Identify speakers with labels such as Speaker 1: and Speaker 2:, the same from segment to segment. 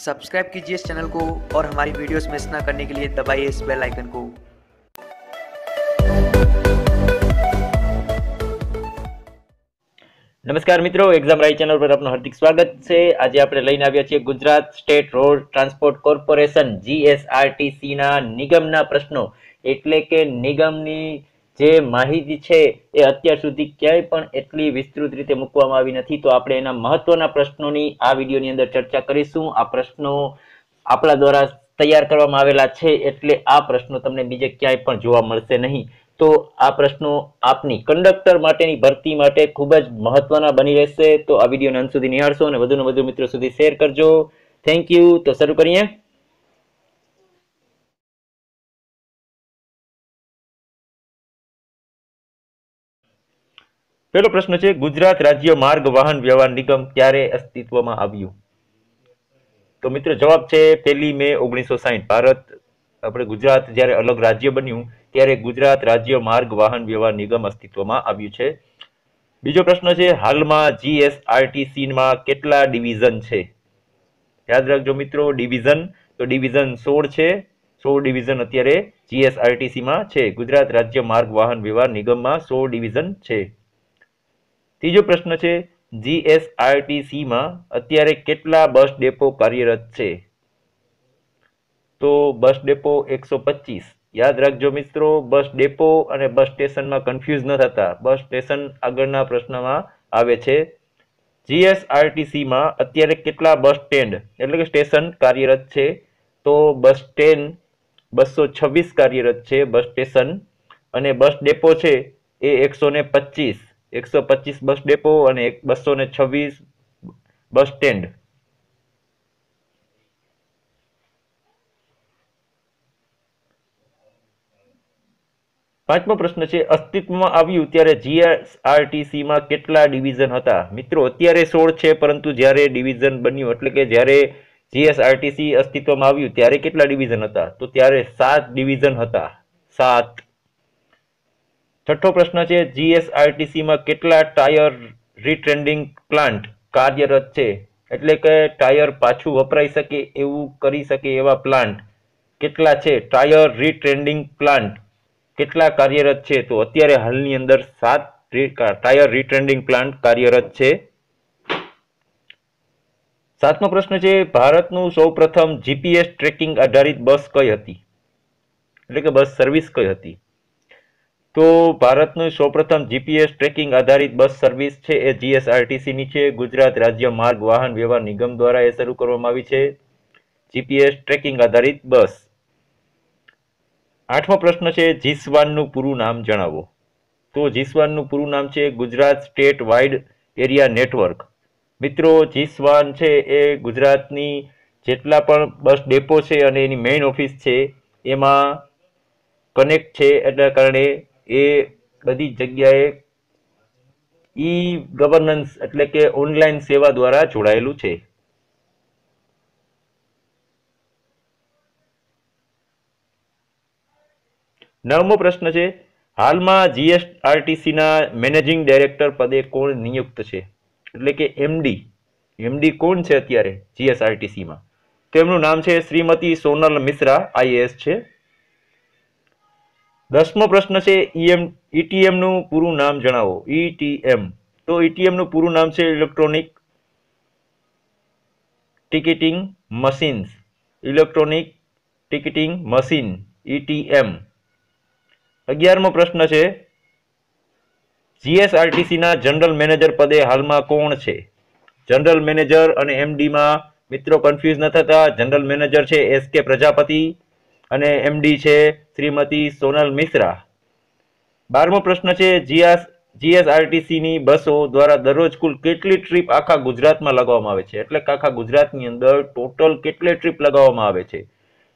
Speaker 1: Subscribe कीजिए इस channel को और हमारी वीडियोस मिस ना करने के लिए दबाइए इस बेल आइकन को
Speaker 2: નમસ્કાર મિત્રો એક્ઝામ રાઈ ચેનલ પર આપનું હાર્દિક સ્વાગત છે આજે આપણે લઈને આવ્યા છીએ Gujarat state road transport corporation GSRTC ના નિગમના પ્રશ્નો એટલે કે નિગમની જે માહિતી છે એ અત્યાર સુધી ક્યાંય પણ એટલી વિસ્તૃત રીતે મૂકવામાં આવી નથી. તો આપણે એના મહત્વના પ્રશ્નોની આ વિડીયોની અંદર ચર્ચા કરીશું. આ પ્રશ્નો આપણા દ્વારા તૈયાર કરવામાં આવેલા છે એટલે આ પ્રશ્નો તમને બીજે ક્યાંય પણ જોવા મળશે નહીં. તો આ પ્રશ્નો આપની કંડક્ટર માટેની ભરતી માટે ખૂબ જ મહત્વના બની રહેશે. તો આ વિડીયોને અંત સુધી નિહાળશો અને વધુને વધુ મિત્રો સુધી શેર કરજો. થેન્ક યુ તો શરૂ કરીએ. પહેલો પ્રશ્ન છે, ગુજરાત રાજ્ય માર્ગ વાહન વ્યવહાર નિગમ ક્યારે અસ્તિત્વમાં આવ્યું? તો મિત્રો, જવાબ છે, પહેલી મે ઓગણીસો સાહીઠ. ભારત, આપણે ગુજરાત જ્યારે અલગ રાજ્ય બન્યું, ત્યારે ગુજરાત રાજ્ય માર્ગ વાહન વ્યવહાર નિગમ અસ્તિત્વમાં આવ્યું છે. બીજો પ્રશ્ન છે, હાલમાં જીએસઆરટીસીમાં કેટલા ડિવિઝન છે? યાદ રાખજો મિત્રો, ડિવિઝન, તો ડિવિઝન સોળ છે. સોળ ડિવિઝન અત્યારે જીએસઆરટીસીમાં છે. ગુજરાત રાજ્ય માર્ગ વાહન વ્યવહાર નિગમમાં સોળ ડિવિઝન છે. ત્રીજો પ્રશ્ન છે જીએસઆરટીસીમાં અત્યારે કેટલા બસ ડેપો કાર્યરત છે? તો બસ ડેપો એકસો પચીસ. યાદ રાખજો મિત્રો, બસ ડેપો અને બસ સ્ટેશનમાં કન્ફ્યુઝ ન થતા. બસ સ્ટેશન આગળના પ્રશ્નમાં આવે છે જીએસઆરટીસીમાં અત્યારે કેટલા બસ સ્ટેન્ડ, એટલે કે સ્ટેશન કાર્યરત છે? તો બસ સ્ટેન્ડ બસો છવ્વીસ કાર્યરત છે, બસ સ્ટેશન. અને બસ ડેપો છે એ એકસો ને પચીસ. એકસો પચીસ બસ ડેપો અને બસો ને છવ્વીસ બસ સ્ટેન્ડ. પાંચમો પ્રશ્ન છે, અસ્તિત્વમાં આવ્યું ત્યારે જીએસઆરટીસી માં કેટલા ડિવિઝન હતા? મિત્રો, અત્યારે સોળ છે, પરંતુ જ્યારે ડિવિઝન બન્યું, એટલે કે જ્યારે જીએસઆરટીસી અસ્તિત્વમાં આવ્યું, ત્યારે કેટલા ડિવિઝન હતા? તો ત્યારે સાત ડિવિઝન હતા. સાત. છઠ્ઠો પ્રશ્ન છે જીએસઆરટીસીમાં કેટલા ટાયર રીટ્રેન્ડિંગ પ્લાન્ટ કાર્યરત છે? એટલે કે ટાયર પાછું વપરાઈ શકે, એવું કરી શકે એવા પ્લાન્ટ કેટલા છે? ટાયર રીટ્રેન્ડિંગ પ્લાન્ટ કેટલા કાર્યરત છે? તો અત્યારે હાલની અંદર સાત ટાયર રીટ્રેન્ડિંગ પ્લાન્ટ કાર્યરત છે. સાતમો પ્રશ્ન છે, ભારતનું સૌપ્રથમ જીપીએસ ટ્રેકિંગ આધારિત બસ કઈ હતી? એટલે કે બસ સર્વિસ કઈ હતી? તો ભારતનું સૌપ્રથમ જીપીએસ ટ્રેકિંગ આધારિત બસ સર્વિસ છે એ જીએસઆરટીસીની છે. ગુજરાત રાજ્ય માર્ગ વાહન વ્યવહાર નિગમ દ્વારા એ શરૂ કરવામાં આવી છે. જીપીએસ ટ્રેકિંગ આધારિત બસ. આઠમો પ્રશ્ન છે, જીસવાનનું પૂરું નામ જણાવો. તો જીસવાનનું પૂરું નામ છે Gujarat state wide area network. મિત્રો, જીસવાન છે એ ગુજરાતની જેટલા પણ બસ ડેપો છે અને એની મેઇન ઓફિસ છે, એમાં કનેક્ટ છે, એટલા કારણે એ બધી જગ્યાએ ઈ ગવર્નન્સ એટલે કે ઓનલાઈન સેવા દ્વારા જોડાયેલું છે. નવમો પ્રશ્ન છે, હાલમાં જીએસઆરટીસી ના મેનેજિંગ ડાયરેક્ટર પદે કોણ નિયુક્ત છે? એટલે કે એમડી એમડી કોણ છે અત્યારે જીએસઆરટીસી માં? તેમનું નામ છે શ્રીમતી સોનલ મિશ્રા આઈએએસ છે. દસમો પ્રશ્ન છે ઈએમ ઈટીએમનું પૂરું નામ જણાવો. ઈટીએમ તો ઈટીએમનું પૂરું નામ છે electronic ticketing machines electronic ticketing machine ETM અગિયારમો પ્રશ્ન છે જીએસઆરટીસીના જનરલ મેનેજર પદે હાલમાં કોણ છે? જનરલ મેનેજર અને એમડીમાં મિત્રો કન્ફ્યુઝ ન થતા જનરલ મેનેજર છે એસ કે પ્રજાપતિ. અને એમડી છે શ્રીમતી સોનલ મિશ્રા. બારમો પ્રશ્ન છે, જીએસ જીએસઆરટીસીની બસો દ્વારા દરરોજ કુલ કેટલી ટ્રીપ આખા ગુજરાતમાં લગાવવામાં આવે છે? એટલે કે આખા ગુજરાતની અંદર ટોટલ કેટલી ટ્રીપ લગાવવામાં આવે છે?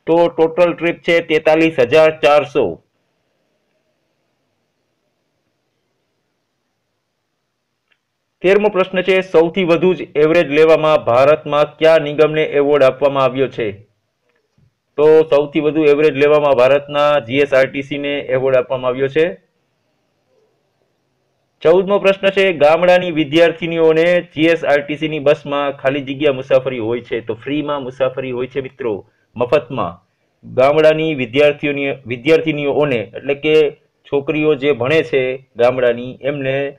Speaker 2: તો ટોટલ ટ્રીપ છે તેતાલીસ હજાર ચારસો. તેરમો પ્રશ્ન છે, સૌથી વધુ જ એવરેજ લેવામાં ભારતમાં કયા નિગમને એવોર્ડ આપવામાં આવ્યો છે? તો સૌથી વધુ એવરેજ લેવામાં ભારતના જીએસઆરટીસી ને એવોર્ડ આપવામાં આવ્યો છે. ચૌદમો પ્રશ્ન છે, ગામડાની વિદ્યાર્થીનીઓને જીએસઆરટીસી ની બસમાં ખાલી જગ્યા મુસાફરી હોય છે તો ફ્રીમાં મુસાફરી હોય છે મિત્રો, મફતમાં. ગામડાની વિદ્યાર્થીઓની, વિદ્યાર્થીનીઓને એટલે કે છોકરીઓ જે ભણે છે ગામડાની, એમને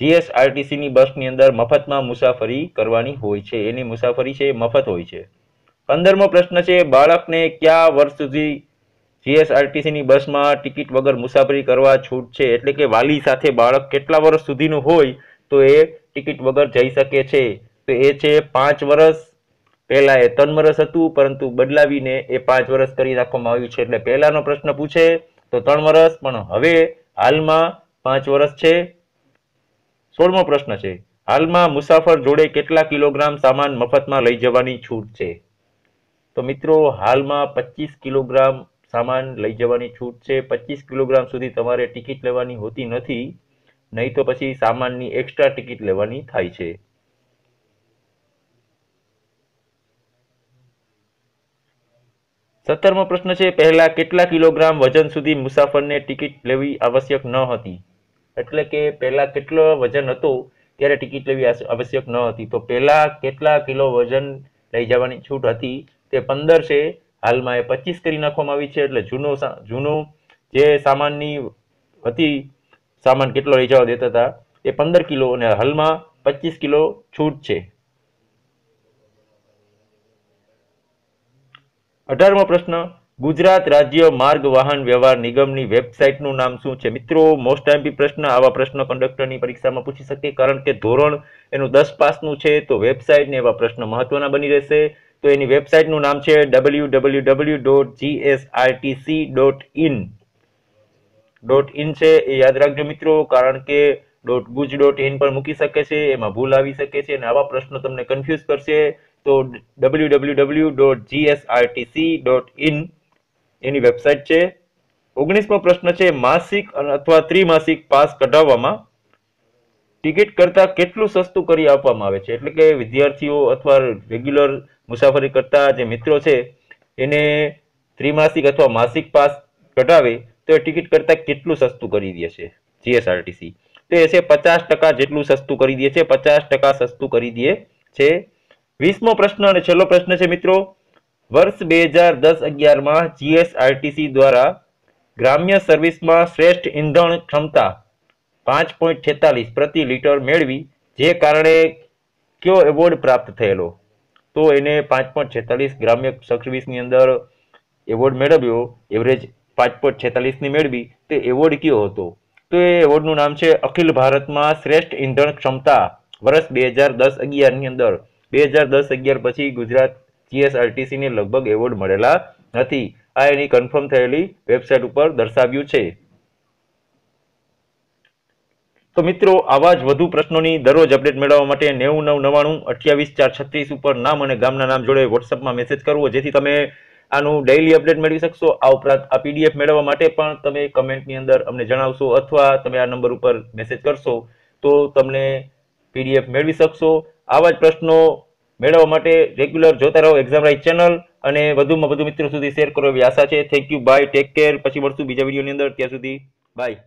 Speaker 2: જીએસઆરટીસી ની બસની અંદર મફતમાં મુસાફરી કરવાની હોય છે. એની મુસાફરી છે એ મફત હોય છે. પંદરમો પ્રશ્ન છે, બાળકને કયા વર્ષ સુધી જીએસઆરટીસીની બસમાં ટિકિટ વગર મુસાફરી કરવા છૂટ છે? એટલે કે વાલી સાથે બાળક કેટલા વર્ષ સુધીનું હોય તો એ ટિકિટ વગર જઈ શકે છે? તો એ છે, પાંચ વર્ષ. પહેલાં એ ત્રણ વર્ષ હતું, પરંતુ બદલાવીને એ પાંચ વર્ષ કરી નાખવામાં આવ્યું છે. એટલે પહેલાંનો પ્રશ્ન પૂછે તો ત્રણ વર્ષ, પણ હવે હાલમાં પાંચ વર્ષ છે. સોળમો પ્રશ્ન છે, હાલમાં મુસાફર જોડે કેટલા કિલોગ્રામ સામાન મફતમાં લઈ જવાની છૂટ છે? તો મિત્રો, હાલમાં પચીસ કિલોગ્રામ સામાન લઈ જવાની છૂટ છે. પચીસ કિલોગ્રામ સુધી તમારે ટિકિટ લેવાની હોતી નથી. નહીં તો પછી સામાનની એક્સ્ટ્રા ટિકિટ લેવાની થાય છે. સત્તરમો પ્રશ્ન છે, પહેલા કેટલા કિલોગ્રામ વજન સુધી મુસાફરને ટિકિટ લેવી આવશ્યક ન હતી? એટલે કે પહેલા કેટલો વજન હતો ત્યારે ટિકિટ લેવી આવશ્યક ન હતી. તો પહેલા કેટલા કિલો વજન લઈ જવાની છૂટ હતી? તે પંદર છે. હાલમાં એ પચીસ કરી નાખવામાં આવી છે, એટલે જૂનો જૂનો જે સામાનની હતી, સામાન કેટલો લઈ જવા દેતા હતા, એ પંદર કિલો અને હાલમાં પચીસ કિલો છૂટ છે. અઢારમો પ્રશ્ન, ગુજરાત રાજ્ય માર્ગ વાહન વ્યવહાર નિગમની વેબસાઇટનું નામ શું છે? મિત્રો મોસ્ટ આઈમ્પી પ્રશ્ન આવા પ્રશ્ન કંડક્ટરની પરીક્ષામાં પૂછી શકે, કારણ કે ધોરણ એનું દસ પાસનું છે, તો વેબસાઇટ ને એવા પ્રશ્ન મહત્વના બની રહેશે. તો એની વેબસાઇટનું નામ છે W W W dot GSRTC dot in dot in છે એ યાદ રાખજો મિત્રો, કારણ કે ડોટ ગુજ ડોટ ઇન પર મૂકી શકે છે, એમાં ભૂલ આવી શકે છે અને આવા પ્રશ્નો તમને કન્ફ્યુઝ કરશે. તો W W W dot GSRTC dot in any website છે. ઓગણીસમો પ્રશ્ન છે, માસિક અથવા ત્રિમાસિક પાસ કઢાવવામાં ટિકિટ કરતા કેટલું સસ્તું કરી આપવામાં આવે છે? એટલે કે વિદ્યાર્થીઓ અથવા રેગ્યુલર મુસાફરી કરતા જે મિત્રો છે, એને ત્રિમાસિક અથવા માસિક પાસ કઢાવે, તો એ ટિકિટ કરતા કેટલું સસ્તું કરી દે છે જીએસઆરટીસી તો એ છે પચાસ ટકા જેટલું સસ્તું કરી દે છે, પચાસ ટકા સસ્તું કરી દે છે. વીસમો પ્રશ્ન અને છેલ્લો પ્રશ્ન છે મિત્રો, વર્ષ બે હજાર દસ અગિયારમાં જીએસઆરટીસી દ્વારા ગ્રામ્ય સર્વિસમાં શ્રેષ્ઠ ઇંધણ ક્ષમતા પાંચ પોઈન્ટ છેતાલીસ પ્રતિ લીટર મેળવી, જે કારણે કયો એવોર્ડ પ્રાપ્ત થયેલો? તો એને પાંચ પોઈન્ટ છેતાલીસ ગ્રામ્ય સર્વિસની અંદર એવોર્ડ મેળવ્યો, એવરેજ પાંચ પોઈન્ટ છેતાલીસની મેળવી, તે એવોર્ડ કયો હતો? તો એ એવોર્ડનું નામ છે અખિલ ભારતમાં શ્રેષ્ઠ ઈંધણ ક્ષમતા વર્ષ બે હજાર દસ અગિયારની અંદર. બે હજાર દસ અગિયાર પછી ગુજરાત જીએસઆરટીસીને લગભગ એવોર્ડ મળેલા નથી. આ એની કન્ફર્મ થયેલી વેબસાઇટ ઉપર દર્શાવ્યું છે. તો મિત્રો, આવા જ વધુ પ્રશ્નોની દરરોજ અપડેટ મેળવવા માટે નેવું નવ નવાણું અઠ્યાવીસ ચાર છત્રીસ ઉપર નામ અને ગામના નામ જોડે વોટ્સઅપમાં મેસેજ કરવો, જેથી તમે આનું ડેઇલી અપડેટ મેળવી શકશો. આ ઉપરાંત આ પીડીએફ મેળવવા માટે પણ તમે કમેન્ટની અંદર અમને જણાવશો અથવા તમે આ નંબર ઉપર મેસેજ કરશો, તો તમને પીડીએફ મેળવી શકશો. આવા જ પ્રશ્નો મેળવવા માટે રેગ્યુલર જોતા રહો એક્ઝામ રાઇટ ચેનલ અને વધુમાં વધુ મિત્રો સુધી શેર કરો એવી આશા છે. Thank you bye take care પછી મળશું બીજા વિડીયોની અંદર. ત્યાં સુધી બાય